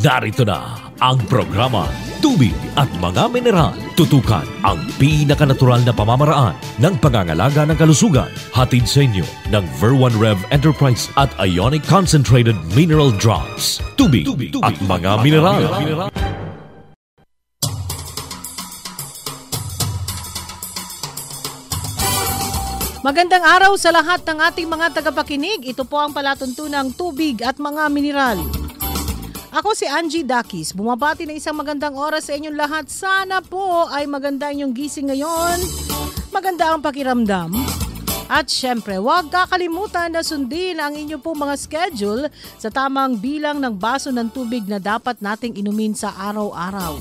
Narito na ang programa Tubig at Mga Mineral. Tutukan ang pinakanatural na pamamaraan ng pangangalaga ng kalusugan. Hatid sa inyo ng Ver1 Rev Enterprise at Ionic Concentrated Mineral Drops. Tubig, Tubig at Mga Mineral. mineral. Magandang araw sa lahat ng ating mga tagapakinig. Ito po ang palatuntunang tubig at mga mineral. Ako si Angie Dakis. Bumabati na isang magandang oras sa inyong lahat. Sana po ay maganda inyong gising ngayon. Maganda ang pakiramdam. At syempre, huwag kakalimutan na sundin ang inyo pong mga schedule sa tamang bilang ng baso ng tubig na dapat nating inumin sa araw-araw.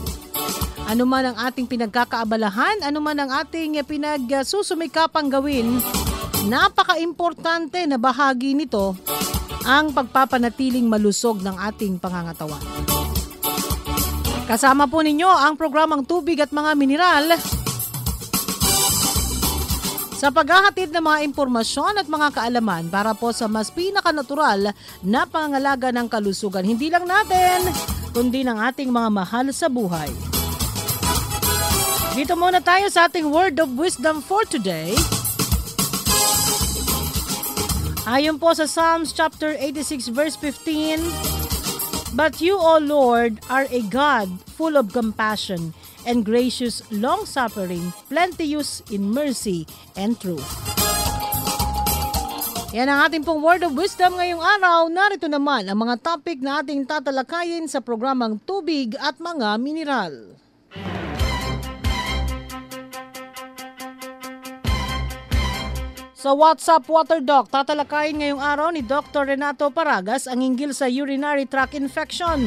Ano man ang ating pinagkakaabalahan, ano man ang ating pinagsusumikapang gawin, napaka-importante na bahagi nito ang pagpapanatiling malusog ng ating pangangatawan. Kasama po ninyo ang programang Tubig at Mga Mineral sa paghahatid ng mga impormasyon at mga kaalaman para po sa mas pinakanatural na pangangalaga ng kalusugan hindi lang natin, kundi ng ating mga mahal sa buhay. Dito muna tayo sa ating word of wisdom for today. Ayon po sa Psalms chapter 86 verse 15, But you, O Lord, are a God full of compassion and gracious, long-suffering, plenteous in mercy and truth. Yan ang ating pong word of wisdom ngayong araw. Narito naman ang mga topic na ating tatalakayin sa programang Tubig at Mga Mineral. Sa WhatsApp Water Doc, tatalakayin ngayong araw ni Dr. Renato Paragas ang hinggil sa urinary tract infection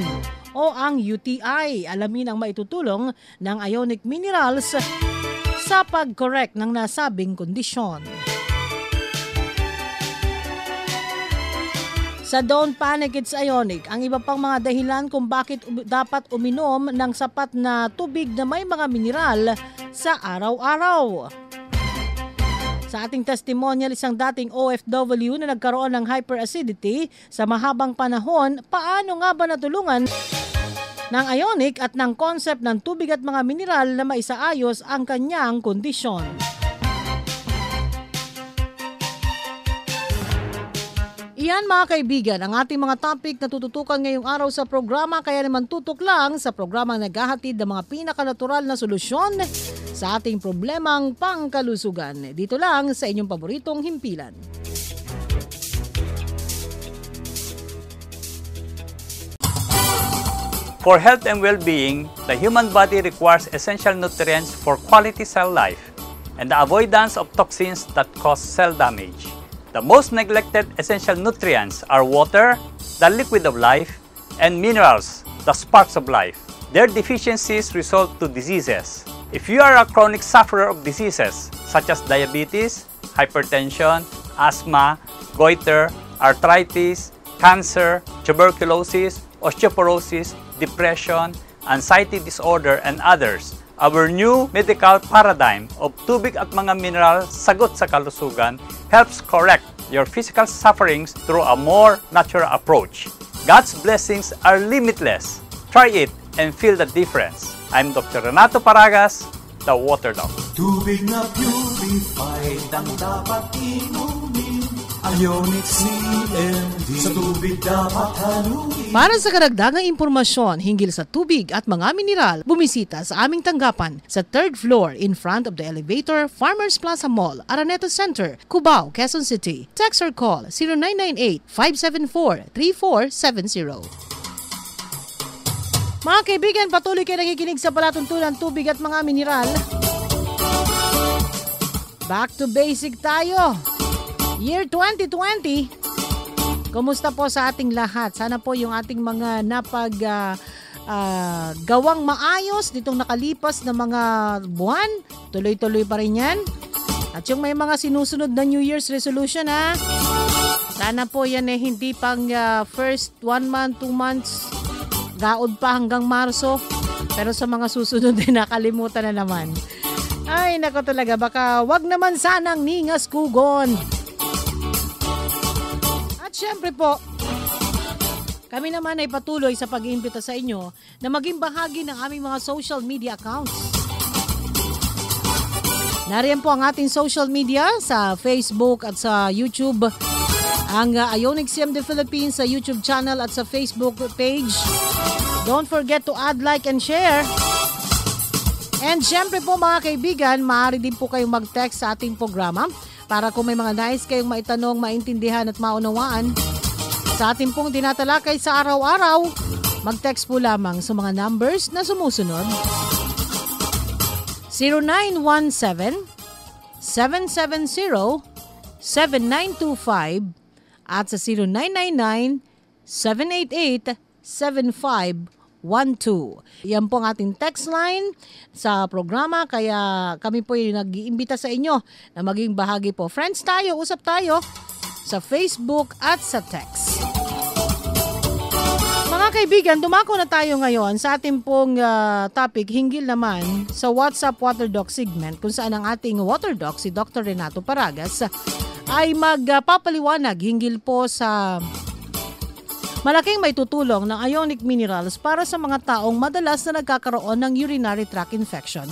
o ang UTI. Alamin ang maitutulong ng ionic minerals sa pag-correct ng nasabing kondisyon. Sa Don't Panic It's Ionic, ang iba pang mga dahilan kung bakit dapat uminom ng sapat na tubig na may mga mineral sa araw-araw. Sa ating testimonial, isang dating OFW na nagkaroon ng hyperacidity sa mahabang panahon, paano nga ba natulungan ng ionic at ng concept ng tubig at mga mineral na maisaayos ang kanyang kondisyon? Iyan mga kaibigan, ang ating mga topic na tututukan ngayong araw sa programa kaya naman tutok lang sa programang naghahatid ng mga pinakanatural na solusyon sa ating problemang pangkalusugan. Dito lang sa inyong paboritong himpilan. For health and well-being, the human body requires essential nutrients for quality cell life and the avoidance of toxins that cause cell damage. The most neglected essential nutrients are water, the liquid of life, and minerals, the sparks of life. Their deficiencies result to diseases. If you are a chronic sufferer of diseases such as diabetes, hypertension, asthma, goiter, arthritis, cancer, tuberculosis, osteoporosis, depression, anxiety disorder, and others, Our new medical paradigm of tubig at mga mineral sagot sa kalusugan helps correct your physical sufferings through a more natural approach. God's blessings are limitless. Try it and feel the difference. I'm Dr. Renato Paragas, the Water Dog. Tubig na purified ang dapat inumin. Ionic CMD Sa tubig dapat haluin Para sa karagdagang impormasyon hinggil sa tubig at mga mineral, bumisita sa aming tanggapan sa third floor in front of the elevator Farmers Plaza Mall, Araneta Center, Cubao, Quezon City. Text or call 0998-574-3470. Mga kaibigan, patuloy kayo nakikinig sa palatuntunan tubig at mga mineral. Back to basic tayo. Year 2020, kumusta po sa ating lahat? Sana po yung ating mga napag uh, uh, gawang maayos nitong nakalipas na mga buwan, tuloy-tuloy pa rin yan. At yung may mga sinusunod na New Year's resolution ha, sana po yan eh hindi pang uh, first one month, two months, gaod pa hanggang Marso. Pero sa mga susunod din nakalimutan na naman. Ay, nako talaga, baka wag naman sanang ningas kugon. At syempre po, Kami naman ay patuloy sa pag-iimbita sa inyo na maging bahagi ng aming mga social media accounts. Nariyan po ang ating social media sa Facebook at sa YouTube. Ang uh, Ionic CMD Philippines sa YouTube channel at sa Facebook page. Don't forget to add, like, and share. And syempre po mga kaibigan, maaari din po kayong mag-text sa ating programa para kung may mga nais kayong maitanong, maintindihan at maunawaan sa ating pong tinatalakay sa araw-araw, mag-text po lamang sa mga numbers na sumusunod. 0917 770 7925 at sa 0999 788 7512. Yan po ang ating text line sa programa kaya kami po yung nag-iimbita sa inyo na maging bahagi po. Friends tayo, usap tayo sa Facebook at sa text. Kaibigan, dumako na tayo ngayon sa ating pong uh, topic hinggil naman sa WhatsApp Water Doc segment kung saan ang ating Water Doc, si Dr. Renato Paragas, ay magpapaliwanag uh, hinggil po sa malaking may tutulong ng ionic minerals para sa mga taong madalas na nagkakaroon ng urinary tract infection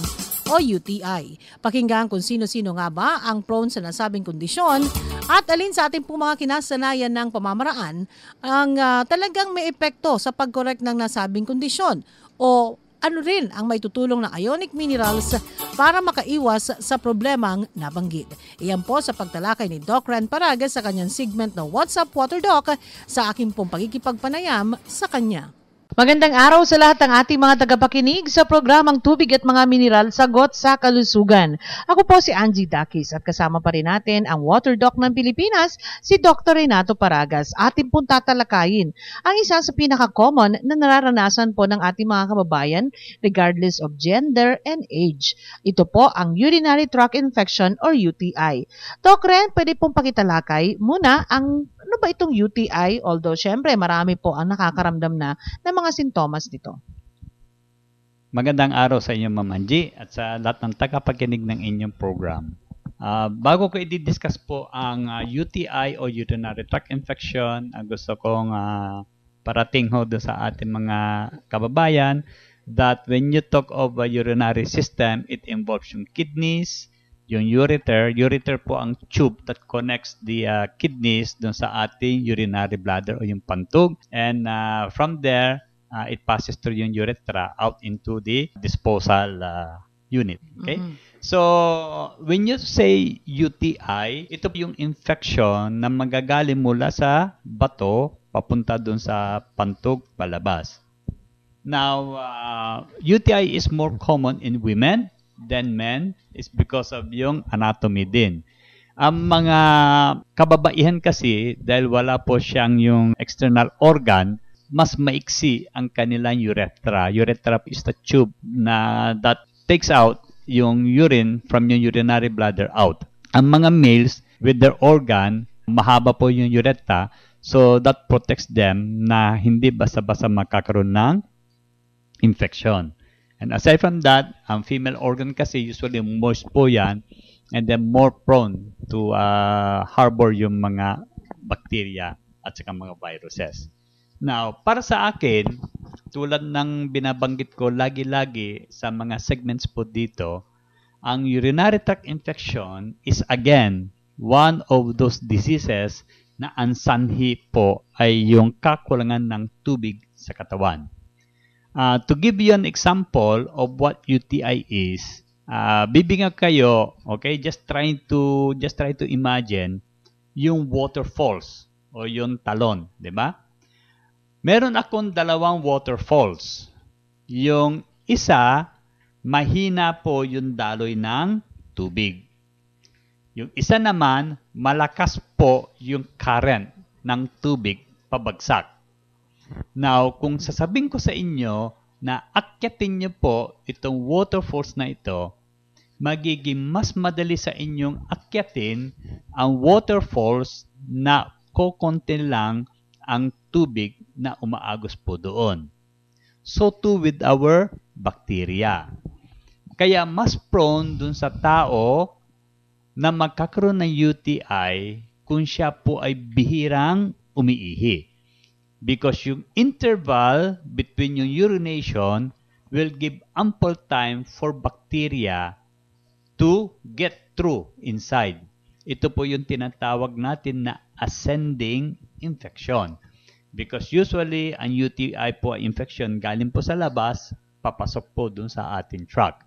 o UTI. Pakinggan kung sino-sino nga ba ang prone sa nasabing kondisyon at alin sa ating mga kinasanayan ng pamamaraan ang uh, talagang may epekto sa pagkorek ng nasabing kondisyon o ano rin ang may tutulong ng ionic minerals para makaiwas sa problemang nabanggit. Iyan po sa pagtalakay ni Doc Ren Paraga sa kanyang segment na What's Up Water Doc sa aking pong pagkikipagpanayam sa kanya. Magandang araw sa lahat ng ating mga tagapakinig sa programang Tubig at Mga Mineral Sagot sa Kalusugan. Ako po si Angie Dakis at kasama pa rin natin ang Water Doc ng Pilipinas, si Dr. Renato Paragas. Ating pong tatalakayin ang isa sa pinaka-common na nararanasan po ng ating mga kababayan regardless of gender and age. Ito po ang urinary tract infection or UTI. Doc Ren, pwede pong pakitalakay muna ang ano ba itong UTI? Although, syempre, marami po ang nakakaramdam na ng mga sintomas nito. Magandang araw sa inyo, Ma'am at sa lahat ng tagapakinig ng inyong program. Uh, bago ko i-discuss po ang uh, ah, UTI o urinary tract infection, uh, gusto kong uh, parating ho sa ating mga kababayan that when you talk of a urinary system, it involves yung kidneys, yung ureter. Ureter po ang tube that connects the uh, kidneys dun sa ating urinary bladder o yung pantog. And uh, from there, uh, it passes through yung urethra out into the disposal uh, unit. Okay? Mm-hmm. So, when you say UTI, ito yung infection na magagaling mula sa bato papunta dun sa pantog palabas. Now, uh, UTI is more common in women than men is because of yung anatomy din. Ang mga kababaihan kasi, dahil wala po siyang yung external organ, mas maiksi ang kanilang urethra. Urethra is the tube na that takes out yung urine from yung urinary bladder out. Ang mga males, with their organ, mahaba po yung urethra, so that protects them na hindi basta-basta makakaroon ng infection. And aside from that, ang female organ kasi usually moist po yan and then more prone to uh, harbor yung mga bacteria at saka mga viruses. Now, para sa akin, tulad ng binabanggit ko lagi-lagi sa mga segments po dito, ang urinary tract infection is again one of those diseases na ang sanhi po ay yung kakulangan ng tubig sa katawan. Uh, to give you an example of what UTI is, uh, bibingag kayo, okay, just trying to just try to imagine yung waterfalls o yung talon, 'di ba? Meron akong dalawang waterfalls. Yung isa, mahina po yung daloy ng tubig. Yung isa naman, malakas po yung current ng tubig pabagsak. Now, kung sasabihin ko sa inyo na akyatin niyo po itong waterfalls na ito, magiging mas madali sa inyong akyatin ang waterfalls na kokonti lang ang tubig na umaagos po doon. So too with our bacteria. Kaya mas prone dun sa tao na magkakaroon ng UTI kung siya po ay bihirang umiihi. Because yung interval between yung urination will give ample time for bacteria to get through inside. Ito po yung tinatawag natin na ascending infection. Because usually, ang UTI po infection galing po sa labas, papasok po dun sa ating tract.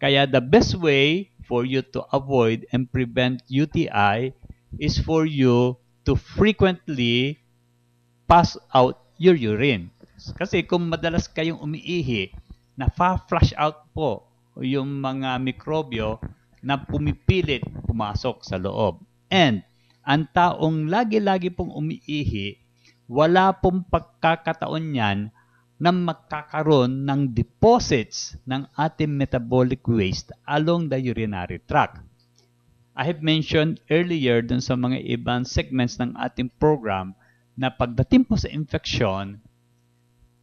Kaya the best way for you to avoid and prevent UTI is for you to frequently pass out your urine. Kasi kung madalas kayong umiihi, na flush out po yung mga mikrobyo na pumipilit pumasok sa loob. And ang taong lagi-lagi pong umiihi, wala pong pagkakataon yan na magkakaroon ng deposits ng ating metabolic waste along the urinary tract. I have mentioned earlier dun sa mga ibang segments ng ating program na pagdating po sa infection,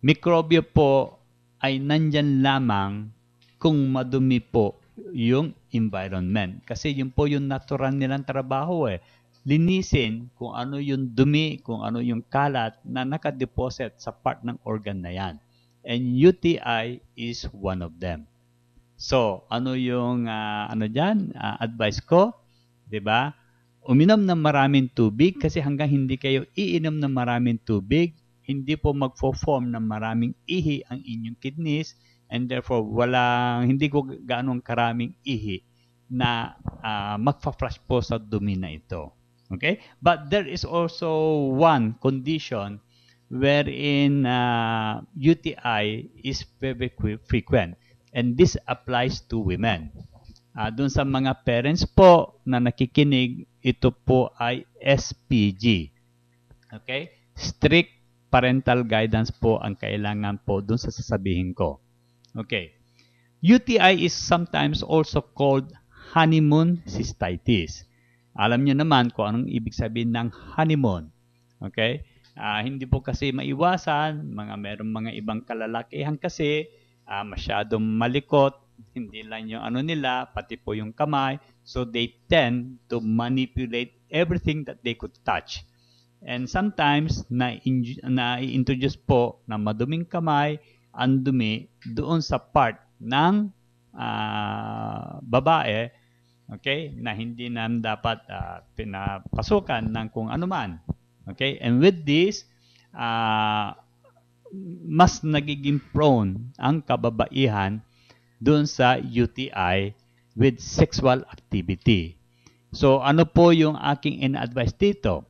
mikrobyo po ay nandyan lamang kung madumi po yung environment. Kasi yun po yung natural nilang trabaho eh linisin kung ano yung dumi, kung ano yung kalat na nakadeposit sa part ng organ na yan. And UTI is one of them. So, ano yung uh, ano diyan? Uh, advice ko, 'di ba? Uminom ng maraming tubig kasi hanggang hindi kayo iinom ng maraming tubig, hindi po magfo-form ng maraming ihi ang inyong kidneys and therefore wala hindi ko gaano karaming ihi na uh, magfa-flush po sa dumi na ito. Okay? But there is also one condition wherein uh, UTI is very frequent. And this applies to women. Uh, dun sa mga parents po na nakikinig, ito po ay SPG. Okay? Strict parental guidance po ang kailangan po dun sa sasabihin ko. Okay. UTI is sometimes also called honeymoon cystitis. Alam niyo naman kung anong ibig sabihin ng honeymoon. Okay? Uh, hindi po kasi maiwasan, mga meron mga ibang kalalakihan kasi uh, masyadong malikot, hindi lang yung ano nila, pati po yung kamay. So they tend to manipulate everything that they could touch. And sometimes na na-introduce po na maduming kamay, ang dumi doon sa part ng uh, babae Okay? Na hindi na dapat uh, pinapasukan ng kung anuman. Okay? And with this, uh, mas nagiging prone ang kababaihan doon sa UTI with sexual activity. So, ano po yung aking in-advise dito?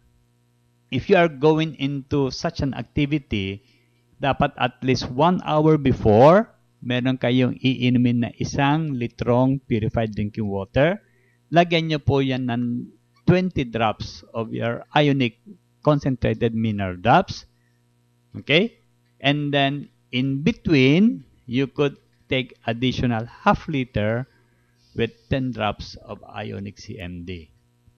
If you are going into such an activity, dapat at least one hour before, meron kayong iinumin na isang litrong purified drinking water. Lagyan nyo po yan ng 20 drops of your ionic concentrated mineral drops. Okay? And then, in between, you could take additional half liter with 10 drops of ionic CMD.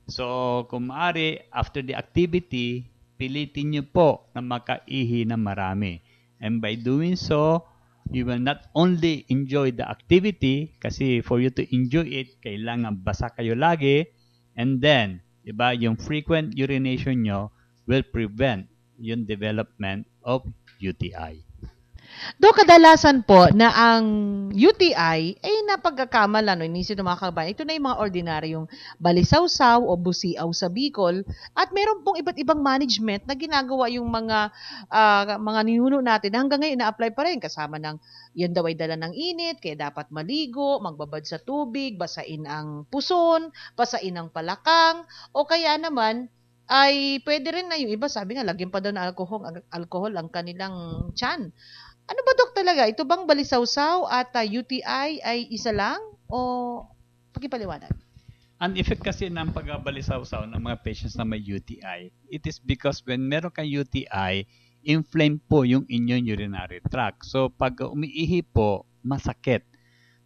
So, kung maaari, after the activity, pilitin nyo po na makaihi na marami. And by doing so, you will not only enjoy the activity, kasi for you to enjoy it, kailangan basa kayo lagi, and then, di ba, yung frequent urination nyo will prevent yung development of UTI. Do kadalasan po na ang UTI ay napagkakamala no inisip ng mga kabayan. Ito na yung mga ordinaryong balisawsaw o busiaw sa Bicol at meron pong iba't ibang management na ginagawa yung mga uh, mga ninuno natin na hanggang ngayon na-apply pa rin kasama ng yan daw ay dala ng init, kaya dapat maligo, magbabad sa tubig, basain ang puson, basain ang palakang, o kaya naman ay pwede rin na yung iba, sabi nga, lagyan pa daw ng alcohol, alcohol ang kanilang chan. Ano ba dok talaga? Ito bang balisawsaw at uh, ah, UTI ay isa lang o pakipaliwanag? Ang effect kasi ng pagbalisawsaw ng mga patients na may UTI, it is because when meron kang UTI, inflame po yung inyong urinary tract. So pag umiihi po, masakit.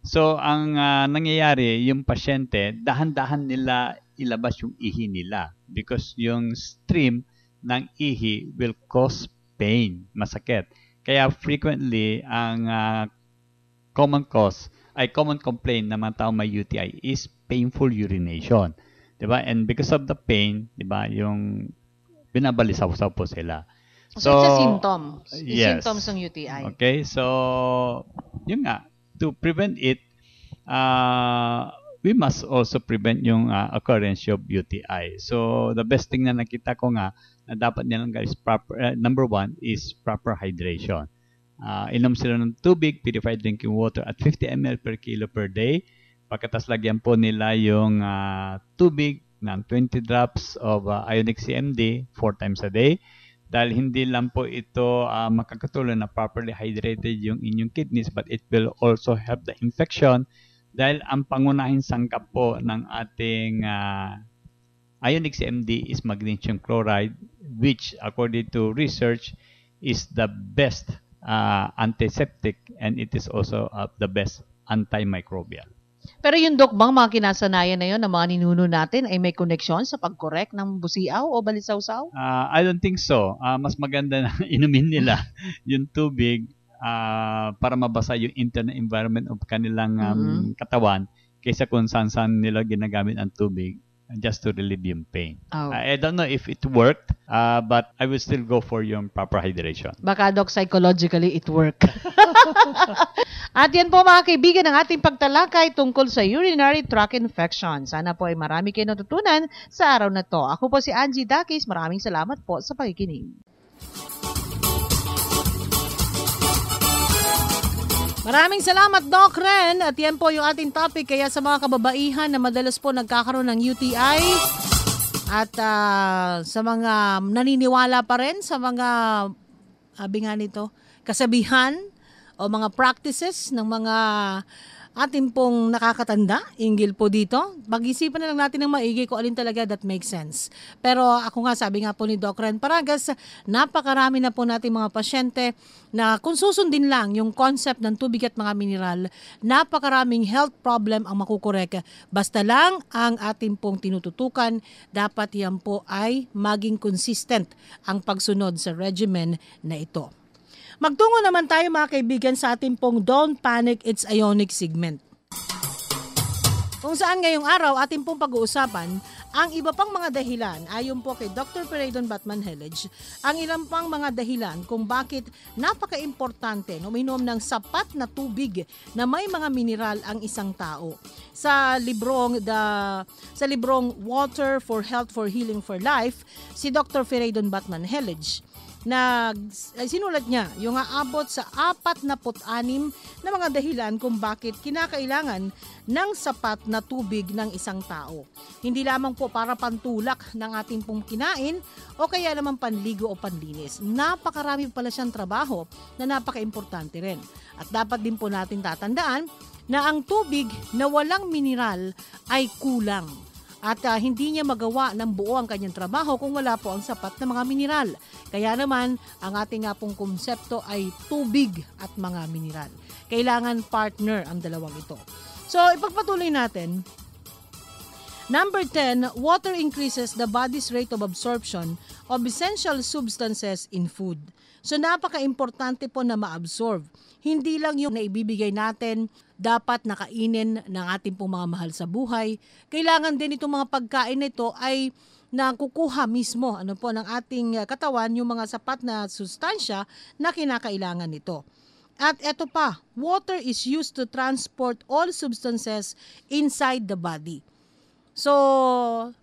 So ang uh, nangyayari, yung pasyente, dahan-dahan nila ilabas yung ihi nila because yung stream ng ihi will cause pain, masakit. Kaya frequently, ang uh, common cause, ay common complaint ng mga tao may UTI is painful urination. 'Di ba? And because of the pain, 'di ba, yung binabalisaw-saw po sila. So, it's a symptom. Yes. symptoms ng UTI. Okay, so yun nga, to prevent it, uh, we must also prevent yung uh, occurrence of UTI. So the best thing na nakita ko nga na dapat nilang guys proper uh, number one is proper hydration. Uh, inom sila ng tubig, purified drinking water at 50 ml per kilo per day. Pagkatas lagyan po nila yung uh, tubig ng 20 drops of uh, ionic CMD 4 times a day dahil hindi lang po ito uh, makakatulong na properly hydrated yung inyong kidneys but it will also help the infection dahil ang pangunahing sangkap po ng ating uh, ionic CMD is magnesium chloride which according to research is the best uh, antiseptic and it is also uh, the best antimicrobial. Pero yung dok bang mga kinasanayan na yun ng mga ninuno natin ay may koneksyon sa pag-correct ng busiaw o balisaw-saw? Uh, I don't think so. Uh, mas maganda na inumin nila yung tubig uh, para mabasa yung internal environment of kanilang um, Mhm. katawan kaysa kung saan-saan nila ginagamit ang tubig just to relieve yung pain. Oh. I don't know if it worked, uh, but I will still go for yung proper hydration. Baka dok psychologically it work. At yan po mga kaibigan ang ating pagtalakay tungkol sa urinary tract infection. Sana po ay marami kayo natutunan sa araw na to. Ako po si Angie Dakis. Maraming salamat po sa pakikinig. Maraming salamat, Doc Ren. At yan po yung ating topic. Kaya sa mga kababaihan na madalas po nagkakaroon ng UTI at ah, sa mga naniniwala pa rin sa mga, sabi nga nito, kasabihan o mga practices ng mga ating pong nakakatanda, inggil po dito. Pag-isipan na lang natin ng maigi kung alin talaga that makes sense. Pero ako nga, sabi nga po ni Doc Ren Paragas, napakarami na po nating mga pasyente na kung susundin lang yung concept ng tubig at mga mineral, napakaraming health problem ang makukorek. Basta lang ang ating pong tinututukan, dapat yan po ay maging consistent ang pagsunod sa regimen na ito. Magtungo naman tayo mga kaibigan sa ating pong Don't Panic, It's Ionic segment. Kung saan ngayong araw ating pong pag-uusapan ang iba pang mga dahilan ayon po kay Dr. Peredon Batman Helage, ang ilang pang mga dahilan kung bakit napaka-importante na uminom ng sapat na tubig na may mga mineral ang isang tao. Sa librong the sa librong Water for Health for Healing for Life, si Dr. Peredon Batman Helage na sinulat niya yung aabot sa 46 na mga dahilan kung bakit kinakailangan ng sapat na tubig ng isang tao. Hindi lamang po para pantulak ng ating pong kinain o kaya naman panligo o panlinis. Napakarami pala siyang trabaho na napaka-importante rin. At dapat din po natin tatandaan na ang tubig na walang mineral ay kulang at ah, hindi niya magawa ng buo ang kanyang trabaho kung wala po ang sapat na mga mineral. Kaya naman, ang ating nga pong konsepto ay tubig at mga mineral. Kailangan partner ang dalawang ito. So, ipagpatuloy natin. Number 10, water increases the body's rate of absorption of essential substances in food. So napaka-importante po na ma-absorb. Hindi lang yung naibibigay natin, dapat nakainin ng ating pong mga mahal sa buhay. Kailangan din itong mga pagkain nito ay nakukuha mismo ano po ng ating katawan yung mga sapat na sustansya na kinakailangan nito. At eto pa, water is used to transport all substances inside the body. So,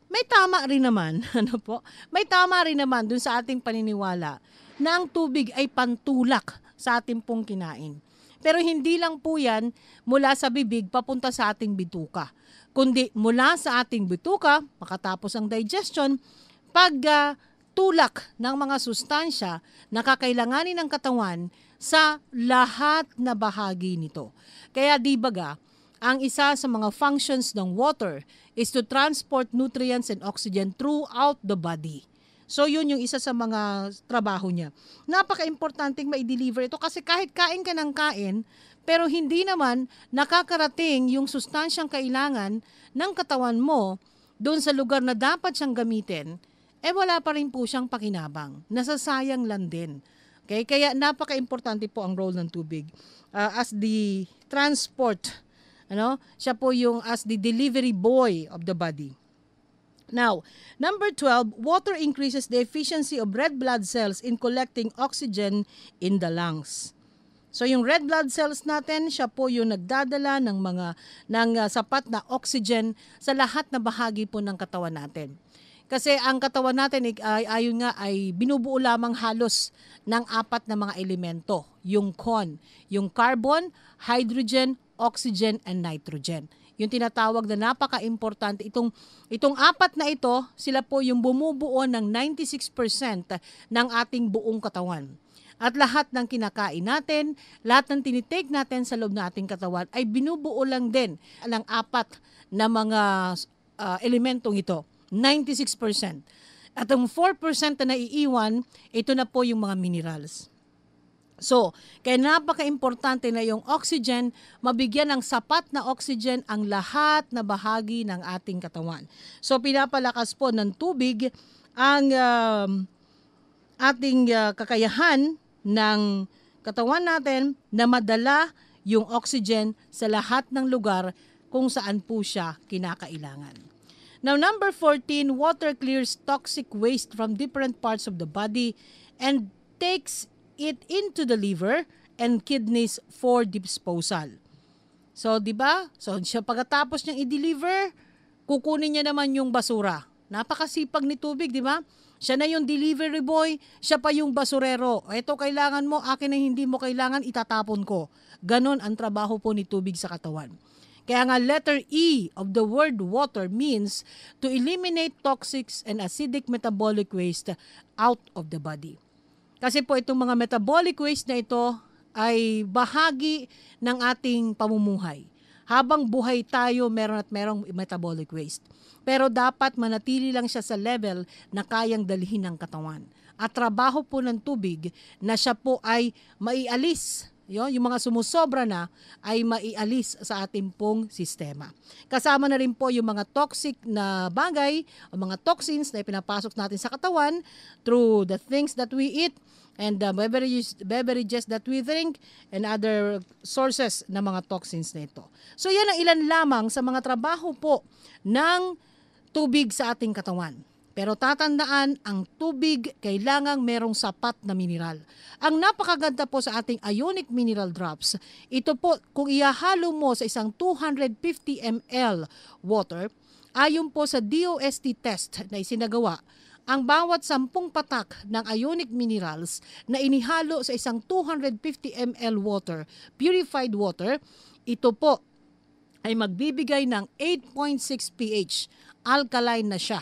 may tama rin naman, ano po? May tama rin naman dun sa ating paniniwala na ang tubig ay pantulak sa ating pong kinain. Pero hindi lang po yan mula sa bibig papunta sa ating bituka, kundi mula sa ating bituka, makatapos ang digestion, pag ah, tulak ng mga sustansya na kakailanganin ng katawan sa lahat na bahagi nito. Kaya di baga, ang isa sa mga functions ng water is to transport nutrients and oxygen throughout the body. So yun yung isa sa mga trabaho niya. Napaka-importanting ma-deliver ito kasi kahit kain ka ng kain, pero hindi naman nakakarating yung sustansyang kailangan ng katawan mo doon sa lugar na dapat siyang gamitin, eh wala pa rin po siyang pakinabang. Nasasayang lang din. Okay? Kaya napaka-importante po ang role ng tubig uh, as the transport ano? Siya po yung as the delivery boy of the body. Now, number 12, water increases the efficiency of red blood cells in collecting oxygen in the lungs. So yung red blood cells natin, siya po yung nagdadala ng mga ng uh, sapat na oxygen sa lahat na bahagi po ng katawan natin. Kasi ang katawan natin ay ayon nga ay binubuo lamang halos ng apat na mga elemento, yung con, yung carbon, hydrogen, oxygen and nitrogen yung tinatawag na napaka-importante. Itong, itong apat na ito, sila po yung bumubuo ng 96% ng ating buong katawan. At lahat ng kinakain natin, lahat ng tinitake natin sa loob ng ating katawan ay binubuo lang din ng apat na mga uh, elementong ito. 96%. At ang 4% na naiiwan, ito na po yung mga minerals. So, kaya napaka-importante na yung oxygen, mabigyan ng sapat na oxygen ang lahat na bahagi ng ating katawan. So, pinapalakas po ng tubig ang uh, ating uh, kakayahan ng katawan natin na madala yung oxygen sa lahat ng lugar kung saan po siya kinakailangan. Now, number 14, water clears toxic waste from different parts of the body and takes it into the liver and kidneys for disposal. So, di ba? So, siya pagkatapos niyang i-deliver, kukunin niya naman yung basura. Napakasipag ni tubig, di ba? Siya na yung delivery boy, siya pa yung basurero. Ito kailangan mo, akin na hindi mo kailangan, itatapon ko. Ganon ang trabaho po ni tubig sa katawan. Kaya nga letter E of the word water means to eliminate toxics and acidic metabolic waste out of the body. Kasi po itong mga metabolic waste na ito ay bahagi ng ating pamumuhay. Habang buhay tayo, meron at merong metabolic waste. Pero dapat manatili lang siya sa level na kayang dalhin ng katawan. At trabaho po ng tubig na siya po ay maialis Yo, yung mga sumusobra na ay maialis sa ating pong sistema. Kasama na rin po yung mga toxic na bagay, mga toxins na ipinapasok natin sa katawan through the things that we eat and the beverages, beverages that we drink and other sources ng mga toxins na ito. So yan ang ilan lamang sa mga trabaho po ng tubig sa ating katawan. Pero tatandaan, ang tubig kailangang merong sapat na mineral. Ang napakaganda po sa ating ionic mineral drops, ito po kung ihahalo mo sa isang 250 ml water, ayon po sa DOST test na isinagawa, ang bawat sampung patak ng ionic minerals na inihalo sa isang 250 ml water, purified water, ito po ay magbibigay ng 8.6 pH. Alkaline na siya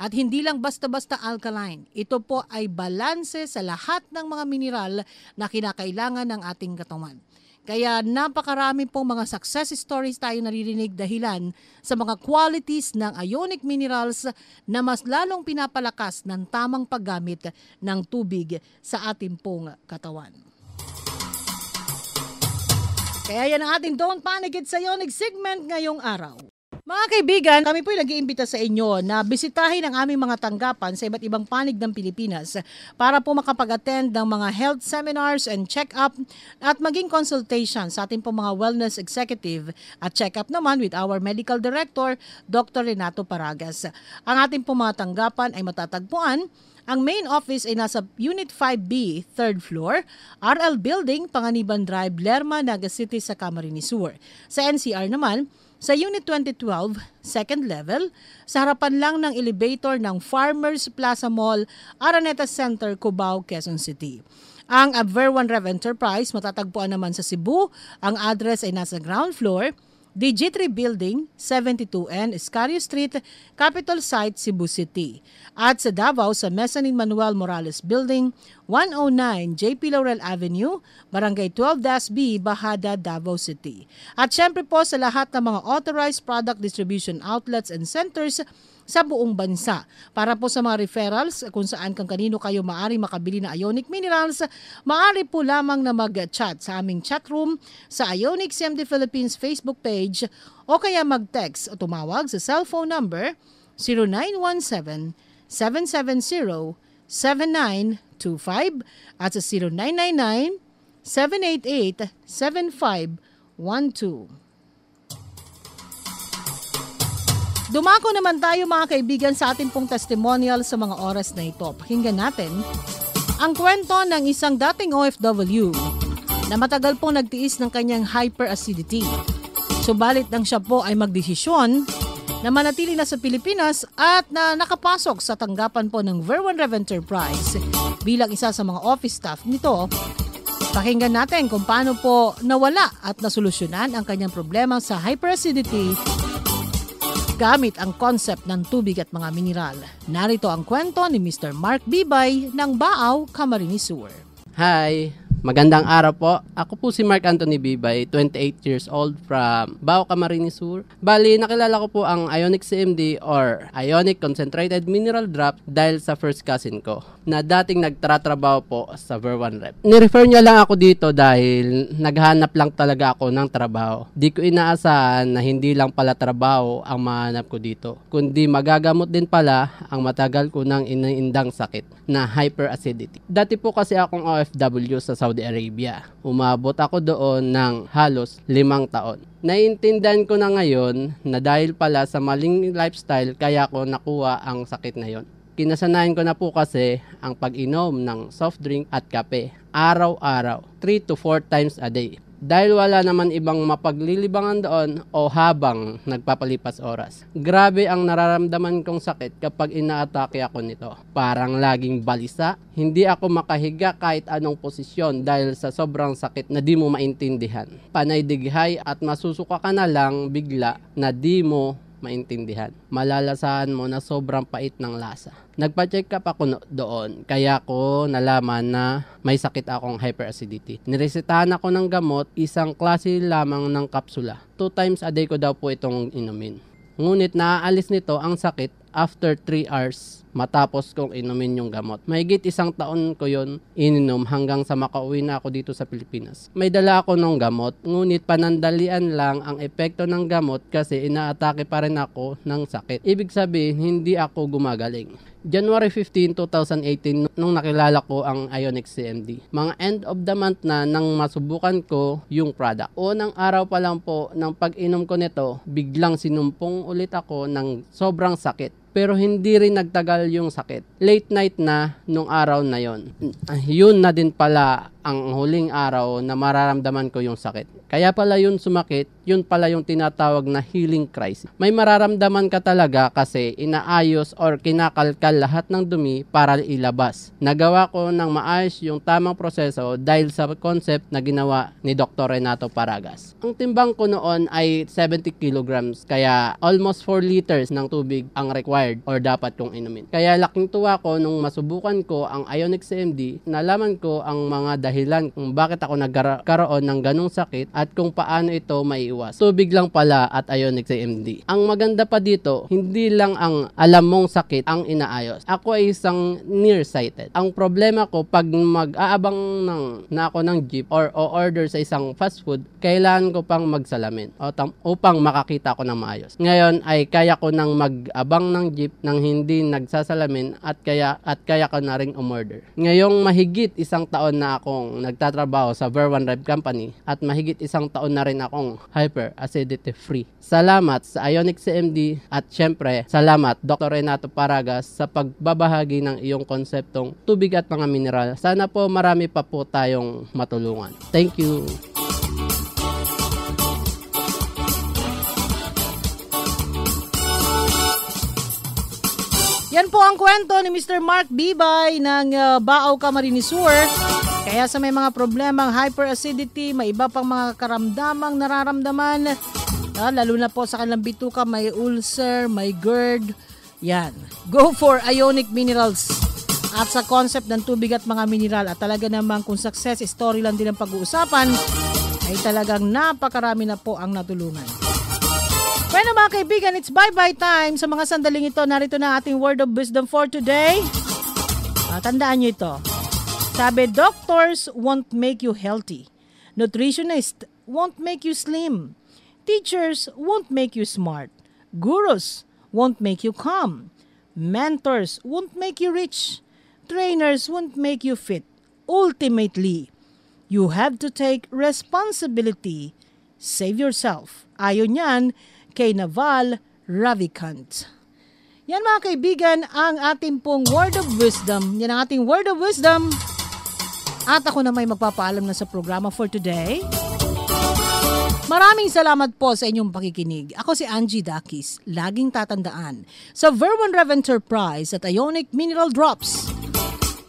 at hindi lang basta-basta alkaline. Ito po ay balanse sa lahat ng mga mineral na kinakailangan ng ating katawan. Kaya napakarami pong mga success stories tayo naririnig dahilan sa mga qualities ng ionic minerals na mas lalong pinapalakas ng tamang paggamit ng tubig sa ating pong katawan. Kaya yan ang ating Don't Panic It's Ionic segment ngayong araw. Mga kaibigan, kami po nag-iimbita sa inyo na bisitahin ang aming mga tanggapan sa iba't ibang panig ng Pilipinas para po makapag-attend ng mga health seminars and check-up at maging consultation sa ating po mga wellness executive at check-up naman with our medical director, Dr. Renato Paragas. Ang ating po mga tanggapan ay matatagpuan ang main office ay nasa Unit 5B, 3rd floor, RL Building, Panganiban Drive, Lerma, Naga City sa Camarines Sur. Sa NCR naman, sa Unit 2012, second level, sa harapan lang ng elevator ng Farmers Plaza Mall, Araneta Center, Cubao, Quezon City. Ang Abver One Rev Enterprise matatagpuan naman sa Cebu. Ang address ay nasa ground floor, DG3 Building, 72N, Escario Street, Capital Site, Cebu City. At sa Davao sa Mezzanine Manuel Morales Building, 109 JP Laurel Avenue, Barangay 12-B, Bahada, Davao City. At syempre po sa lahat ng mga authorized product distribution outlets and centers sa buong bansa. Para po sa mga referrals kung saan kang kanino kayo maari makabili na Ionic Minerals, maari po lamang na mag-chat sa aming chat room sa Ionic CMD Philippines Facebook page o kaya mag-text o tumawag sa cellphone number 0917 770 7925 at sa 0999 Dumako naman tayo mga kaibigan sa ating pong testimonial sa mga oras na ito. Pakinggan natin ang kwento ng isang dating OFW na matagal pong nagtiis ng kanyang hyperacidity. Subalit nang siya po ay magdesisyon na manatili na sa Pilipinas at na nakapasok sa tanggapan po ng Verwan Rev Enterprise bilang isa sa mga office staff nito, pakinggan natin kung paano po nawala at nasolusyonan ang kanyang problema sa hyperacidity gamit ang concept ng tubig at mga mineral. Narito ang kwento ni Mr. Mark Bibay ng Baaw, Camarines Sur. Hi! Magandang araw po. Ako po si Mark Anthony Bibay, 28 years old from Bao Camarines Sur. Bali, nakilala ko po ang Ionic CMD or Ionic Concentrated Mineral Drop dahil sa first cousin ko na dating nagtratrabaho po sa Ver1 Rep. Nirefer niya lang ako dito dahil naghanap lang talaga ako ng trabaho. Di ko inaasahan na hindi lang pala trabaho ang mahanap ko dito, kundi magagamot din pala ang matagal ko nang iniindang sakit na hyperacidity. Dati po kasi akong OFW sa Saudi Arabia. Umabot ako doon ng halos limang taon. Naiintindihan ko na ngayon na dahil pala sa maling lifestyle kaya ko nakuha ang sakit na yon. Kinasanayan ko na po kasi ang pag-inom ng soft drink at kape araw-araw, 3 to 4 times a day dahil wala naman ibang mapaglilibangan doon o habang nagpapalipas oras. Grabe ang nararamdaman kong sakit kapag inaatake ako nito. Parang laging balisa, hindi ako makahiga kahit anong posisyon dahil sa sobrang sakit na di mo maintindihan. Panay dighay at masusuka ka na lang bigla na di mo maintindihan. Malalasahan mo na sobrang pait ng lasa. Nagpa-check up ako doon, kaya ko nalaman na may sakit akong hyperacidity. Niresetahan ako ng gamot, isang klase lamang ng kapsula. Two times a day ko daw po itong inumin. Ngunit naaalis nito ang sakit after 3 hours matapos kong inumin yung gamot. Mahigit isang taon ko yon ininom hanggang sa makauwi na ako dito sa Pilipinas. May dala ako ng gamot, ngunit panandalian lang ang epekto ng gamot kasi inaatake pa rin ako ng sakit. Ibig sabihin, hindi ako gumagaling. January 15, 2018, nung nakilala ko ang Ionic CMD. Mga end of the month na nang masubukan ko yung product. Unang araw pa lang po ng pag-inom ko nito, biglang sinumpong ulit ako ng sobrang sakit pero hindi rin nagtagal yung sakit. Late night na nung araw na yon. Yun na din pala ang huling araw na mararamdaman ko yung sakit. Kaya pala yun sumakit, yun pala yung tinatawag na healing crisis. May mararamdaman ka talaga kasi inaayos or kinakalkal lahat ng dumi para ilabas. Nagawa ko ng maayos yung tamang proseso dahil sa concept na ginawa ni Dr. Renato Paragas. Ang timbang ko noon ay 70 kilograms, kaya almost 4 liters ng tubig ang required or dapat kong inumin. Kaya laking tuwa ko nung masubukan ko ang Ionic CMD, nalaman ko ang mga dahilan kung bakit ako nagkaroon ng ganong sakit at kung paano ito maiiwas. Tubig lang pala at Ionic CMD. Ang maganda pa dito, hindi lang ang alam mong sakit ang inaayos. Ako ay isang nearsighted. Ang problema ko pag mag-aabang ng, na ako ng jeep or o order sa isang fast food, kailangan ko pang magsalamin o tam, upang makakita ko ng maayos. Ngayon ay kaya ko nang mag-abang ng jeep nang hindi nagsasalamin at kaya at kaya ko na ring umorder. Ngayong mahigit isang taon na akong nagtatrabaho sa Ver1 Rev Company at mahigit isang taon na rin akong hyper acidity free. Salamat sa Ionic CMD at syempre salamat Dr. Renato Paragas sa pagbabahagi ng iyong konseptong tubig at mga mineral. Sana po marami pa po tayong matulungan. Thank you. Yan po ang kwento ni Mr. Mark Bibay ng uh, Baaw Camarines Sur. Kaya sa may mga problemang hyperacidity, may iba pang mga karamdamang nararamdaman, ah, lalo na po sa kanilang bituka, may ulcer, may GERD, yan. Go for ionic minerals. At sa concept ng tubig at mga mineral at talaga naman kung success story lang din ang pag-uusapan, ay talagang napakarami na po ang natulungan. Bueno mga kaibigan, it's bye-bye time. Sa mga sandaling ito, narito na ating word of wisdom for today. Ah, tandaan nyo ito. Sabi, doctors won't make you healthy. Nutritionist won't make you slim. Teachers won't make you smart. Gurus won't make you calm. Mentors won't make you rich. Trainers won't make you fit. Ultimately, you have to take responsibility. Save yourself. Ayon yan kay Naval Ravikant. Yan mga kaibigan, ang ating pong word of wisdom. Yan ang ating word of wisdom. At ako na may magpapaalam na sa programa for today. Maraming salamat po sa inyong pakikinig. Ako si Angie Dakis. Laging tatandaan sa Verwan Rev Enterprise at Ionic Mineral Drops.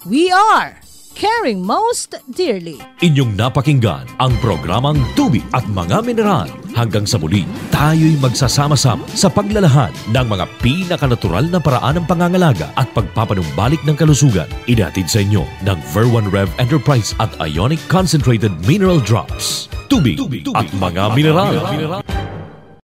We are caring most dearly. Inyong napakinggan ang programang Tubig at Mga Mineral. Hanggang sa muli, tayo'y magsasama-sama sa paglalahad ng mga pinakanatural na paraan ng pangangalaga at pagpapanumbalik ng kalusugan. Idatid sa inyo ng Ver1 Rev Enterprise at Ionic Concentrated Mineral Drops. Tubig, at mga mineral.